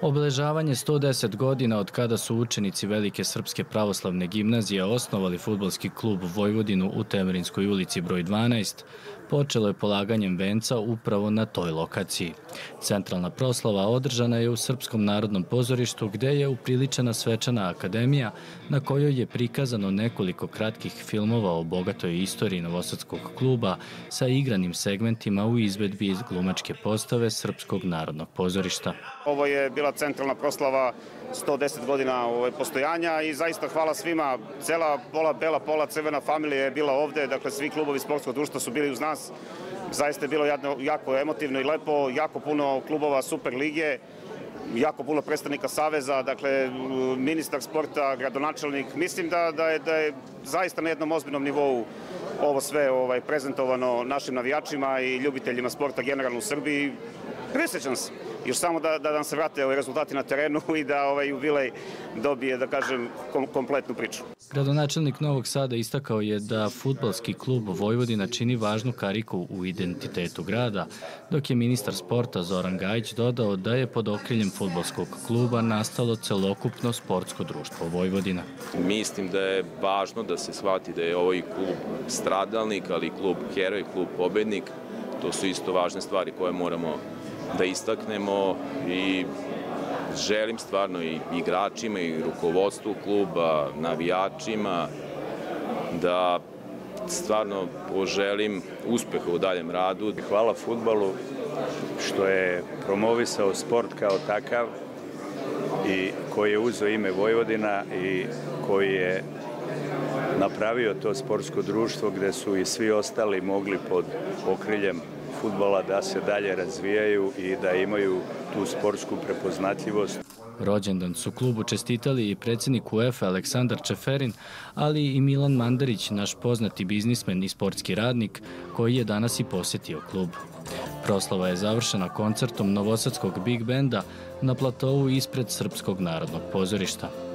Obeležavanje 110 godina od kada su učenici Velike Srpske pravoslavne gimnazije osnovali futbolski klub Vojvodinu u Temerinskoj ulici broj 12, počelo je polaganjem venca upravo na toj lokaciji. Centralna proslava održana je u Srpskom narodnom pozorištu gde je upriličena svečana akademija na kojoj je prikazano nekoliko kratkih filmova o bogatoj istoriji Novosadskog kluba sa igranim segmentima u izvedbi iz glumačke postave Srpskog narodnog pozorišta. Ovo je bila centralna proslava 110 godina ovaj, postojanja i zaista hvala svima. Cela pola bela, pola crvena familija je bila ovde, dakle svi klubovi sportskog društva su bili uz nas. Zaista je bilo jako emotivno i lepo, jako puno klubova Super lige, jako puno predstavnika Saveza, dakle ministar sporta, gradonačelnik. Mislim da, da, je, da je zaista na jednom ozbiljnom nivou ovo sve ovaj, prezentovano našim navijačima i ljubiteljima sporta generalno u Srbiji. Presrećan sam još samo da, da nam se vrate ovaj rezultati na terenu i da ovaj jubilej dobije, da kažem, kom, kompletnu priču. Gradonačelnik Novog Sada istakao je da futbalski klub Vojvodina čini važnu kariku u identitetu grada, dok je ministar sporta Zoran Gajić dodao da je pod okriljem futbalskog kluba nastalo celokupno sportsko društvo Vojvodina. Mislim da je važno da se shvati da je ovaj klub stradalnik, ali klub heroj, klub pobednik. To su isto važne stvari koje moramo da istaknemo i želim stvarno i igračima i rukovodstvu kluba, navijačima da stvarno poželim uspeha u daljem radu. Hvala futbalu što je promovisao sport kao takav i koji je uzeo ime Vojvodina i koji je napravio to sportsko društvo gde su i svi ostali mogli pod okriljem futbola da se dalje razvijaju i da imaju tu sportsku prepoznatljivost. Rođendan su klubu čestitali i predsednik UEFA Aleksandar Čeferin, ali i Milan Mandarić, naš poznati biznismen i sportski radnik, koji je danas i posetio klub. Proslava je završena koncertom Novosadskog Big Benda na platovu ispred Srpskog narodnog pozorišta.